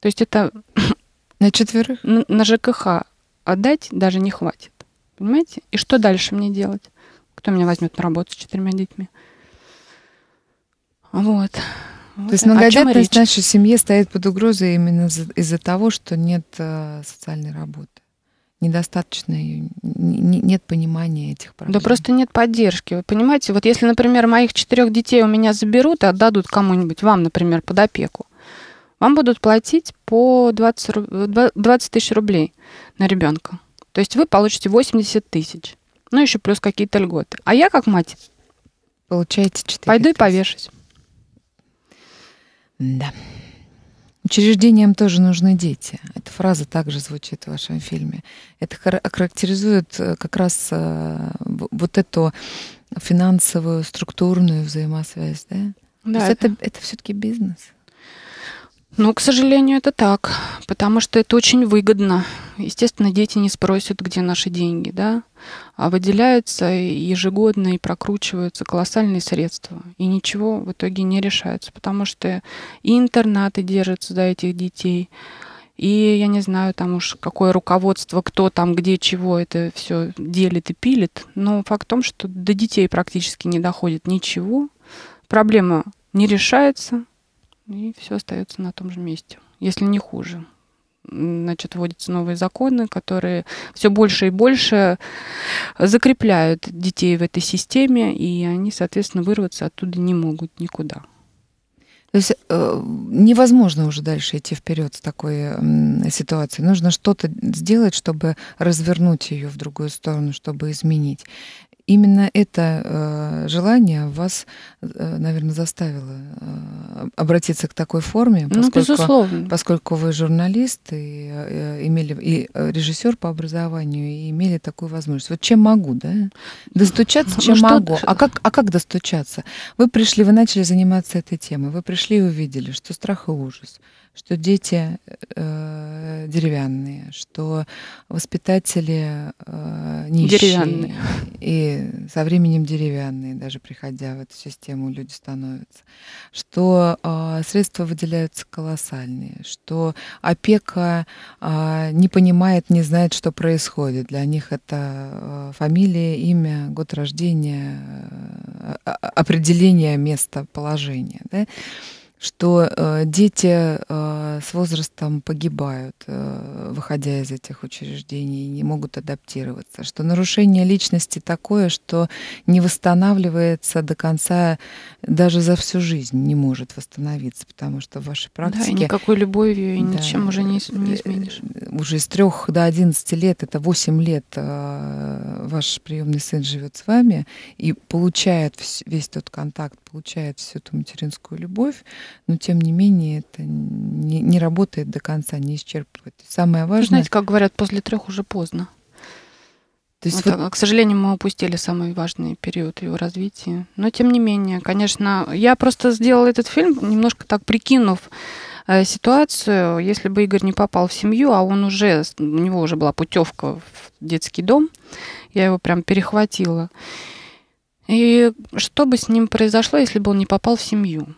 То есть это... [CLEARS THROAT] На четверых? На, на ЖКХ отдать даже не хватит. Понимаете? И что дальше мне делать? Кто меня возьмет на работу с четырьмя детьми? Вот. Вот То есть многодетность нашей семьи стоит под угрозой именно из-за того, что нет э, социальной работы. Недостаточно нет понимания этих проблем. Да просто нет поддержки. Вы понимаете, вот если, например, моих четырех детей у меня заберут и отдадут кому-нибудь, вам, например, под опеку, вам будут платить по 20, 20 тысяч рублей на ребенка. То есть вы получите 80 тысяч. Ну, еще плюс какие-то льготы. А я, как мать, получаете 4 Пойду и повешусь. Да. Учреждениям тоже нужны дети. Эта фраза также звучит в вашем фильме. Это характеризует э, как раз э, вот эту финансовую, структурную взаимосвязь, да? Да. То есть это, это все-таки бизнес. Ну, к сожалению, это так, потому что это очень выгодно. Естественно, дети не спросят, где наши деньги, да, а выделяются ежегодно и прокручиваются колоссальные средства, и ничего в итоге не решается, потому что и интернаты держатся за этих детей, и я не знаю, там уж какое руководство, кто там, где, чего это все делит и пилит, но факт в том, что до детей практически не доходит ничего, проблема не решается, и все остается на том же месте, если не хуже. Значит, вводятся новые законы, которые все больше и больше закрепляют детей в этой системе, и они, соответственно, вырваться оттуда не могут никуда. То есть э, невозможно уже дальше идти вперед с такой э, ситуацией. Нужно что-то сделать, чтобы развернуть ее в другую сторону, чтобы изменить именно это э, желание вас, э, наверное, заставило э, обратиться к такой форме, ну, поскольку, ну, безусловно. поскольку вы журналист и э, имели и режиссер по образованию и имели такую возможность. Вот чем могу, да? Достучаться, ну, чем ну, могу. А как, а как достучаться? Вы пришли, вы начали заниматься этой темой, вы пришли и увидели, что страх и ужас что дети э, деревянные, что воспитатели э, нищие. Деревянные. И со временем деревянные, даже приходя в эту систему, люди становятся. Что э, средства выделяются колоссальные, что опека э, не понимает, не знает, что происходит. Для них это э, фамилия, имя, год рождения, э, определение места положения. Да? Что э, дети э, с возрастом погибают, э, выходя из этих учреждений, не могут адаптироваться, что нарушение личности такое, что не восстанавливается до конца даже за всю жизнь, не может восстановиться, потому что в вашей практике... Да, и никакой любовью и да, ничем уже не, не изменишь. Э, уже с трех до одиннадцати лет, это восемь лет э, ваш приемный сын живет с вами и получает весь тот контакт, получает всю эту материнскую любовь, но тем не менее это не, не работает до конца, не исчерпывает. Самое важное... знаете, как говорят, после трех уже поздно. То есть вот, вот... К сожалению, мы упустили самый важный период его развития. Но тем не менее, конечно, я просто сделала этот фильм, немножко так прикинув э, ситуацию, если бы Игорь не попал в семью, а он уже, у него уже была путевка в детский дом, я его прям перехватила. И что бы с ним произошло, если бы он не попал в семью?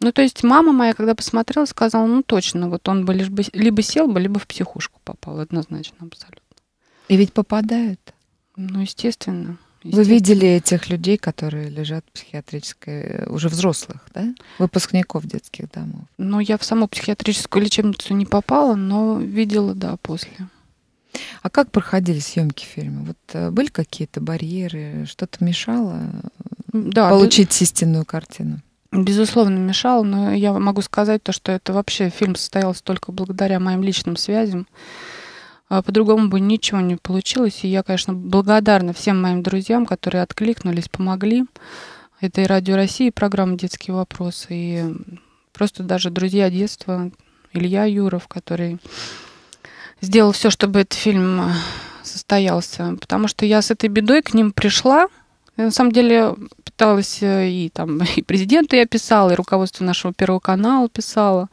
Ну, то есть мама моя, когда посмотрела, сказала, ну, точно, вот он бы либо, либо сел бы, либо в психушку попал, однозначно, абсолютно. И ведь попадают. Ну, естественно. Вы видели этих людей, которые лежат в психиатрической, уже взрослых, да? Выпускников детских домов. Ну, я в саму психиатрическую лечебницу не попала, но видела, да, после. А как проходили съемки фильма? Вот э, были какие-то барьеры, что-то мешало да, получить без... истинную картину? Безусловно, мешало, но я могу сказать то, что это вообще фильм состоялся только благодаря моим личным связям. А по-другому бы ничего не получилось. И я, конечно, благодарна всем моим друзьям, которые откликнулись, помогли. Это и Радио России, программа «Детские вопросы», и просто даже друзья детства, Илья Юров, который сделал все, чтобы этот фильм э, состоялся. Потому что я с этой бедой к ним пришла. Я, на самом деле пыталась э, и там [LAUGHS] и президенту я писала, и руководство нашего Первого канала писала.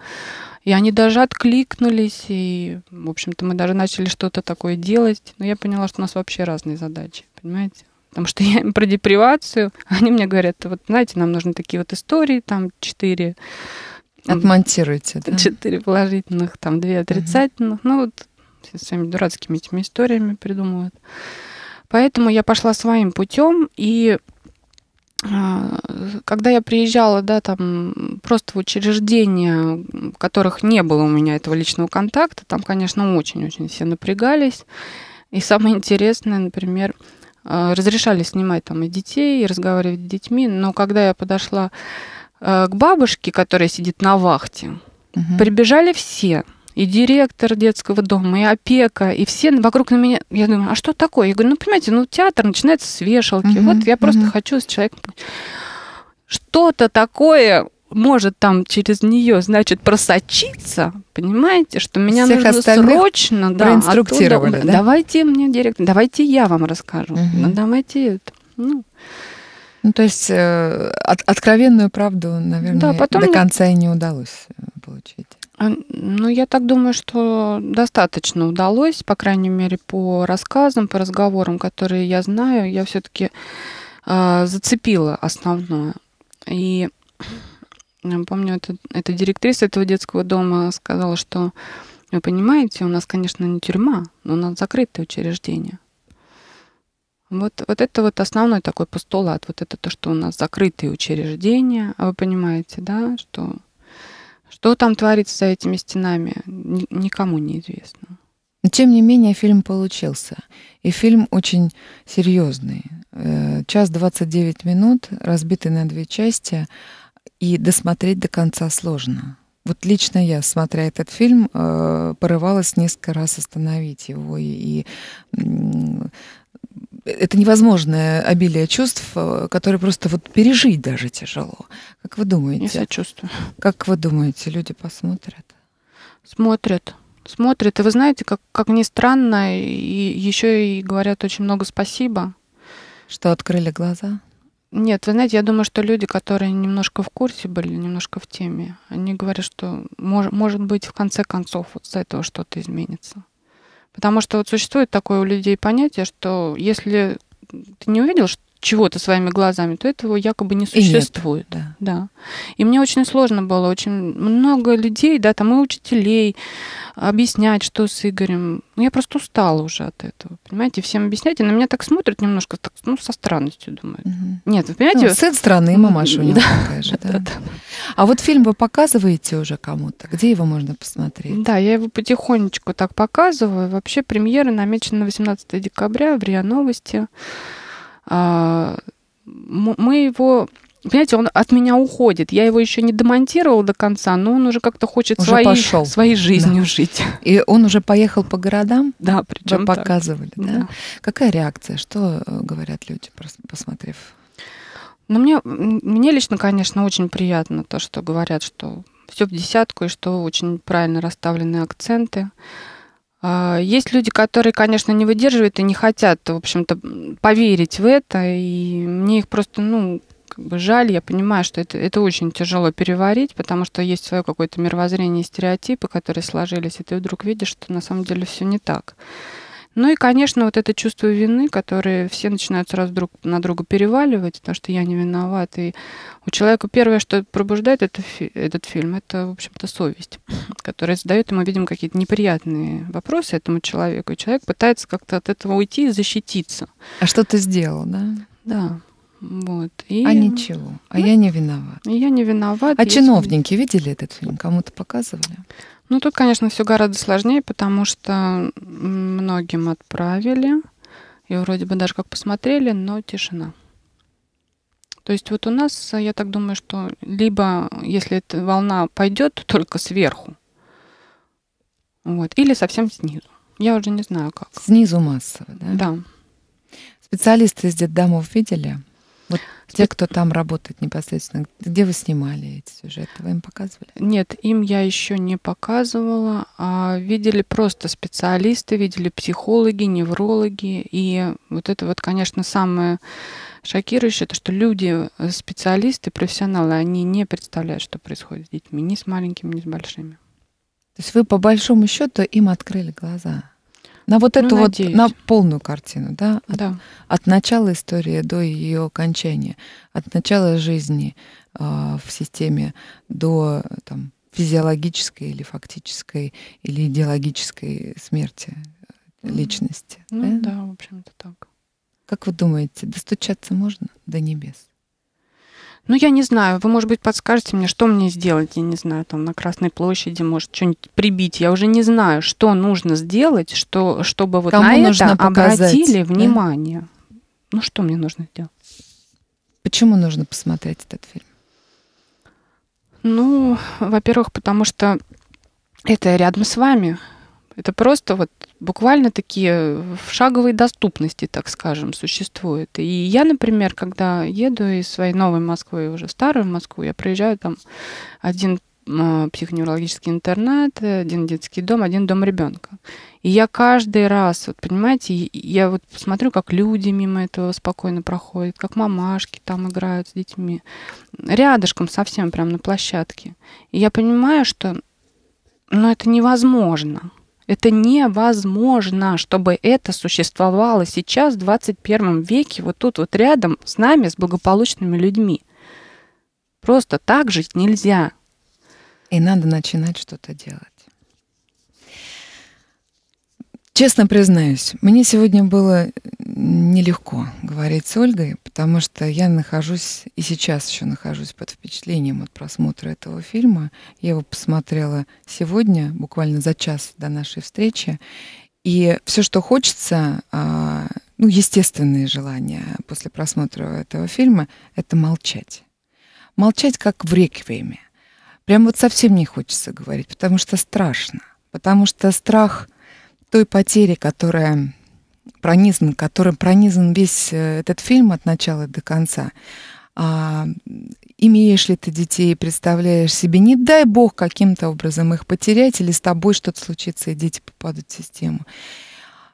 И они даже откликнулись, и, в общем-то, мы даже начали что-то такое делать. Но я поняла, что у нас вообще разные задачи, понимаете? Потому что [LAUGHS] я им про депривацию, они мне говорят, вот, знаете, нам нужны такие вот истории, там, четыре... Отмонтируйте, да? Четыре положительных, там, две отрицательных. Угу. Ну, вот все своими дурацкими этими историями придумывают. Поэтому я пошла своим путем, и а, когда я приезжала, да, там просто в учреждения, в которых не было у меня этого личного контакта, там, конечно, очень-очень все напрягались. И самое интересное, например, а, разрешали снимать там и детей, и разговаривать с детьми, но когда я подошла а, к бабушке, которая сидит на вахте, угу. прибежали все и директор детского дома, и опека, и все вокруг на меня. Я думаю, а что такое? Я говорю, ну, понимаете, ну, театр начинается с вешалки. Uh-huh, вот я просто uh-huh. хочу с человеком... Что-то такое может там через нее, значит, просочиться, понимаете, что меня Всех нужно срочно, да, оттуда, да? Давайте мне директор, давайте я вам расскажу, угу. ну давайте это, ну. Ну, то есть э, от, откровенную правду, наверное, да, потом до конца и не удалось э, получить. А, ну, я так думаю, что достаточно удалось, по крайней мере, по рассказам, по разговорам, которые я знаю, я все-таки э, зацепила основное. И я помню, это, эта директриса этого детского дома сказала, что вы понимаете, у нас, конечно, не тюрьма, но у нас закрытое учреждение. Вот, вот это вот основной такой постулат, вот это то, что у нас закрытые учреждения, а вы понимаете, да, что что там творится за этими стенами, никому не известно. Но, тем не менее, фильм получился. И фильм очень серьезный. Э, час 29 минут, разбитый на две части, и досмотреть до конца сложно. Вот лично я, смотря этот фильм, э, порывалась несколько раз остановить его и, это невозможное обилие чувств, э, которые просто вот пережить даже тяжело. Как вы думаете? Я сочувствую. Как вы думаете, люди посмотрят? Смотрят. Смотрят. И вы знаете, как, как ни странно, и еще и говорят очень много спасибо. Что открыли глаза? Нет, вы знаете, я думаю, что люди, которые немножко в курсе были, немножко в теме, они говорят, что мож, может быть в конце концов вот с этого что-то изменится. Потому что вот существует такое у людей понятие, что если ты не увидел чего-то своими глазами, то этого якобы не существует. И нет, да. да. И мне очень сложно было, очень много людей, да, там и учителей, объяснять, что с Игорем. Ну, я просто устала уже от этого, понимаете, всем объяснять. И на меня так смотрят немножко, так, ну, со странностью, думаю. Угу. Нет, вы понимаете... Ну, сын страны, и мамаша у него да. такая же, да? да. А вот фильм вы показываете уже кому-то? Где его можно посмотреть? Да, я его потихонечку так показываю. Вообще премьера намечена на 18 декабря в РИА Новости. А, мы его Понимаете, он от меня уходит. Я его еще не демонтировала до конца, но он уже как-то хочет уже своей, своей жизнью да. жить. И он уже поехал по городам? Да, причем Вы показывали, да? да? Какая реакция? Что э, говорят люди, посмотрев? Ну, мне, мне лично, конечно, очень приятно то, что говорят, что все в десятку, и что очень правильно расставлены акценты. А, есть люди, которые, конечно, не выдерживают и не хотят, в общем-то, поверить в это, и мне их просто, ну, как бы жаль, я понимаю, что это, это очень тяжело переварить, потому что есть свое какое-то мировоззрение и стереотипы, которые сложились, и ты вдруг видишь, что на самом деле все не так. Ну и, конечно, вот это чувство вины, которое все начинают сразу друг на друга переваливать, потому что я не виноват. И у человека первое, что пробуждает это, этот фильм, это, в общем-то, совесть, [CLEARS THROAT] которая задает ему, видимо, какие-то неприятные вопросы этому человеку. И человек пытается как-то от этого уйти и защититься. А что ты сделал, да? Да. Вот. И... А ничего. А ну, я не виноват. Я не виноват. А чиновники видели этот фильм? Кому-то показывали? Ну, тут, конечно, все гораздо сложнее, потому что многим отправили, и вроде бы даже как посмотрели, но тишина. То есть вот у нас, я так думаю, что либо, если эта волна пойдет, то только сверху, вот, или совсем снизу. Я уже не знаю как. Снизу массово, да? Да. Специалисты из детдомов видели? Вот те, кто там работает непосредственно, где вы снимали эти сюжеты? Вы им показывали? Нет, им я еще не показывала. А видели просто специалисты, видели психологи, неврологи. И вот это вот, конечно, самое шокирующее, то, что люди, э, специалисты, профессионалы, они не представляют, что происходит с детьми, ни с маленькими, ни с большими. То есть вы по большому счету им открыли глаза? На вот эту ну, вот, на полную картину, да? От, да. От начала истории до ее окончания, от начала жизни э, в системе до там, физиологической или фактической или идеологической смерти личности. Ну да, да в общем-то так. Как вы думаете, достучаться можно до небес? Ну, я не знаю. Вы, может быть, подскажете мне, что мне сделать? Я не знаю, там на Красной площади, может, что-нибудь прибить. Я уже не знаю, что нужно сделать, что, чтобы вот Кому на это показать, обратили да? внимание. Ну, что мне нужно сделать? Почему нужно посмотреть этот фильм? Ну, во-первых, потому что это рядом с вами. Это просто вот буквально такие в шаговой доступности, так скажем, существуют. И я, например, когда еду из своей новой Москвы уже в старую Москву, я проезжаю там один а, психоневрологический интернат, один детский дом, один дом ребенка. И я каждый раз, вот понимаете, я вот смотрю, как люди мимо этого спокойно проходят, как мамашки там играют с детьми, рядышком совсем прям на площадке. И я понимаю, что ну, это невозможно. Это невозможно, чтобы это существовало сейчас, в 21 веке, вот тут вот рядом с нами, с благополучными людьми. Просто так жить нельзя. И надо начинать что-то делать. Честно признаюсь, мне сегодня было нелегко говорить с Ольгой, потому что я нахожусь, и сейчас еще нахожусь под впечатлением от просмотра этого фильма. Я его посмотрела сегодня, буквально за час до нашей встречи. И все, что хочется, а, ну, естественные желания после просмотра этого фильма, это молчать. Молчать, как в реквиеме. Прям вот совсем не хочется говорить, потому что страшно. Потому что страх той потери, которая пронизан, которым пронизан весь э, этот фильм от начала до конца. А, имеешь ли ты детей, представляешь себе, не дай бог каким-то образом их потерять, или с тобой что-то случится, и дети попадут в систему.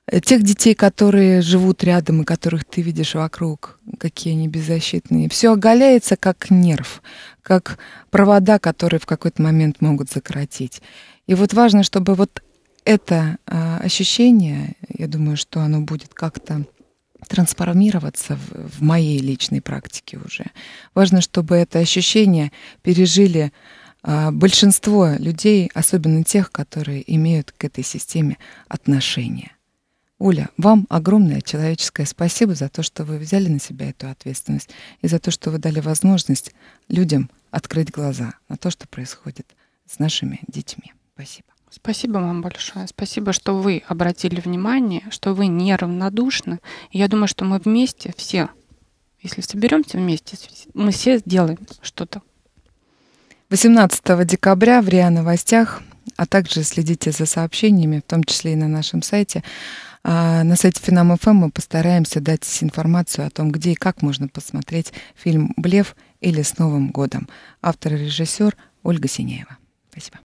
Э, тех детей, которые живут рядом и которых ты видишь вокруг, какие они беззащитные, все оголяется как нерв, как провода, которые в какой-то момент могут сократить. И вот важно, чтобы вот это э, ощущение, я думаю, что оно будет как-то трансформироваться в, в моей личной практике уже. Важно, чтобы это ощущение пережили э, большинство людей, особенно тех, которые имеют к этой системе отношения. Оля, вам огромное человеческое спасибо за то, что вы взяли на себя эту ответственность и за то, что вы дали возможность людям открыть глаза на то, что происходит с нашими детьми. Спасибо. Спасибо вам большое. Спасибо, что вы обратили внимание, что вы неравнодушны. я думаю, что мы вместе все, если соберемся вместе, мы все сделаем что-то. 18 декабря в РИА Новостях, а также следите за сообщениями, в том числе и на нашем сайте. А, на сайте Финам ФМ мы постараемся дать информацию о том, где и как можно посмотреть фильм «Блев» или «С Новым годом». Автор и режиссер Ольга Синеева. Спасибо.